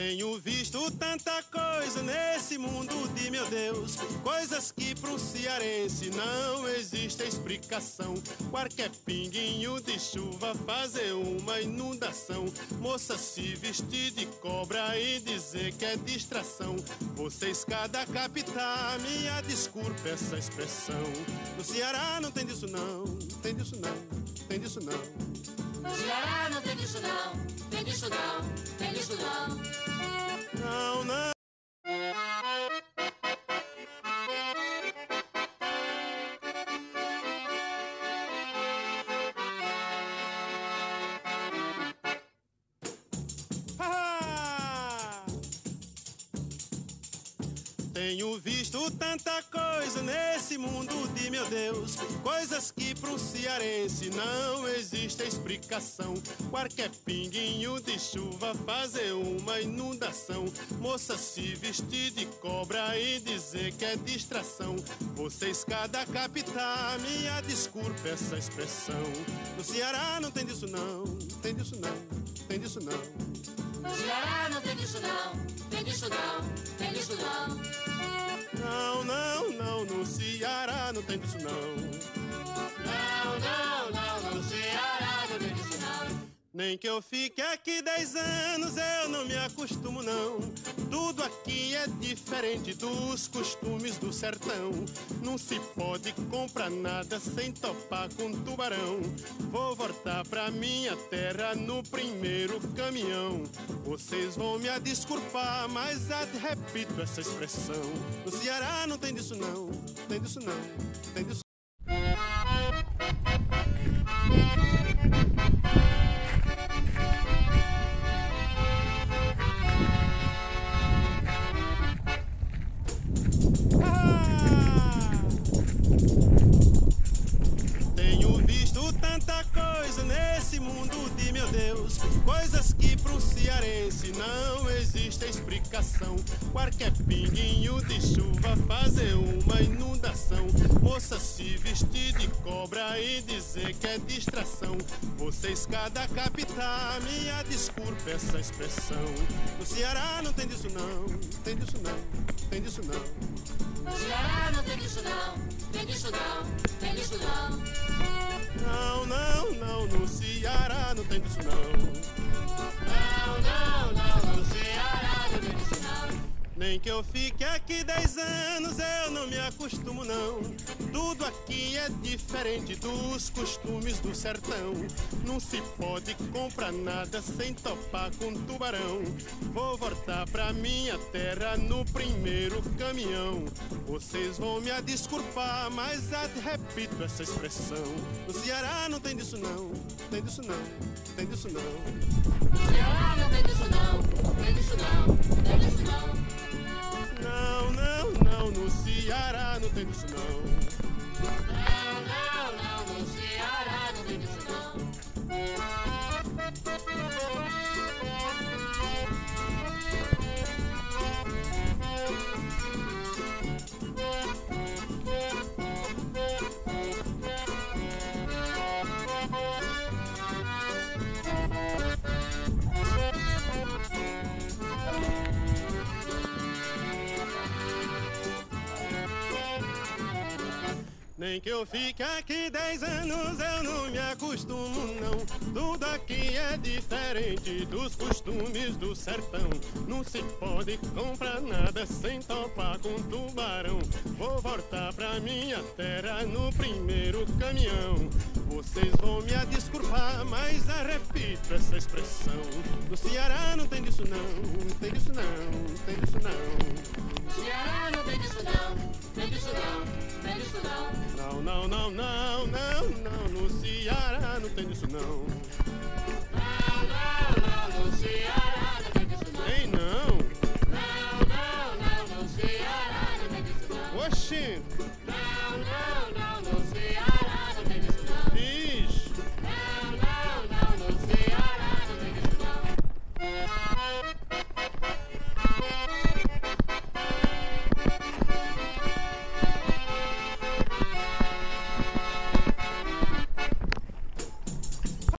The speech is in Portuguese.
Tenho visto tanta coisa nesse mundo de meu Deus, coisas que para um cearense não existe explicação. Qualquer pinguinho de chuva fazer uma inundação. Moça se vestir de cobra e dizer que é distração. Vocês cada captar, minha desculpa essa expressão. No Ceará não tem disso não, tem disso não, tem disso não. No Ceará não tem disso não, tem disso não, tem disso não. Não, não. Tenho visto tanta coisa nesse mundo de meu Deus, coisas que para um cearense não existe explicação. Qualquer pinguinho de chuva fazer uma inundação. Moça se vestir de cobra e dizer que é distração. Vocês cada captar, minha desculpa essa expressão. No Ceará não tem disso não, tem disso não, tem disso não. No Ceará não tem disso não, tem disso não, tem disso não. Não, não, não, no Ceará não tem disso não. Não, não, não, no Ceará não tem disso não. Nem que eu fique aqui dez anos, eu não me acostumo não. Tudo aqui é diferente dos costumes do sertão. Não se pode comprar nada sem topar com tubarão. Vou voltar pra minha terra no primeiro caminhão. Vocês vão me desculpar, mas repito essa expressão. No Ceará não tem disso não, tem disso não, tem disso mundo de meu Deus, coisas que para um cearense não existe explicação. Qualquer pinguinho de chuva fazer uma inundação. Moça se vestir de cobra e dizer que é distração. Vocês cada captar, minha desculpa essa expressão. No Ceará não tem disso não, tem disso não, tem disso não. No Ceará não tem disso não, tem disso não, tem disso não. Não, não, não, no Ceará não tem disso não. Não, não, não, no Ceará não tem disso não. Nem que eu fique aqui dez anos, eu não me acostumo não. Tudo aqui é diferente dos costumes do sertão. Não se pode comprar nada sem topar com tubarão. Vou voltar pra minha terra no primeiro caminhão. Vocês vão me desculpar, mas repito essa expressão. No Ceará não tem disso não, tem disso não, tem disso não. No Ceará não tem disso não, tem disso não, tem disso não. Ceará não tem disso não. Não, Nem que eu fique aqui dez anos, eu não me acostumo não. Tudo aqui é diferente dos costumes do sertão. Não se pode comprar nada sem topar com tubarão. Vou voltar pra minha terra no primeiro caminhão. Vocês vão me desculpar, mas já repito essa expressão. No Ceará não tem disso não, tem disso não, tem disso não. Não. Não, não, não, não, no Ceará não tem disso não.